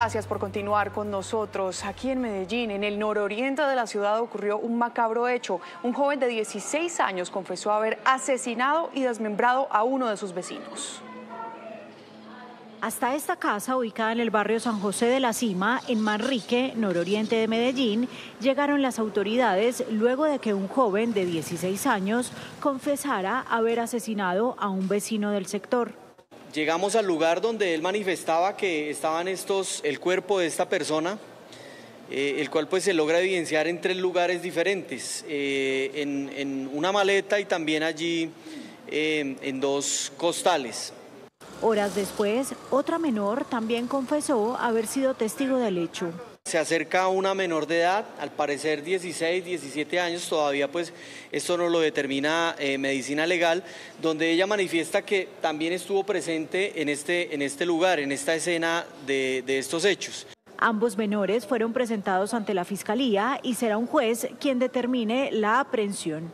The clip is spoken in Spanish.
Gracias por continuar con nosotros. Aquí en Medellín, en el nororiente de la ciudad, ocurrió un macabro hecho. Un joven de 16 años confesó haber asesinado y desmembrado a uno de sus vecinos. Hasta esta casa, ubicada en el barrio San José de la Cima, en Manrique, nororiente de Medellín, llegaron las autoridades luego de que un joven de 16 años confesara haber asesinado a un vecino del sector. Llegamos al lugar donde él manifestaba que estaban estos, el cuerpo de esta persona, eh, el cual pues se logra evidenciar en tres lugares diferentes, eh, en, una maleta y también allí eh, en dos costales. Horas después, otra menor también confesó haber sido testigo del hecho. Se acerca una menor de edad, al parecer 16, 17 años, todavía pues esto no lo determina eh, medicina legal, donde ella manifiesta que también estuvo presente en este, en este lugar, en esta escena de, de estos hechos. Ambos menores fueron presentados ante la Fiscalía y será un juez quien determine la aprehensión.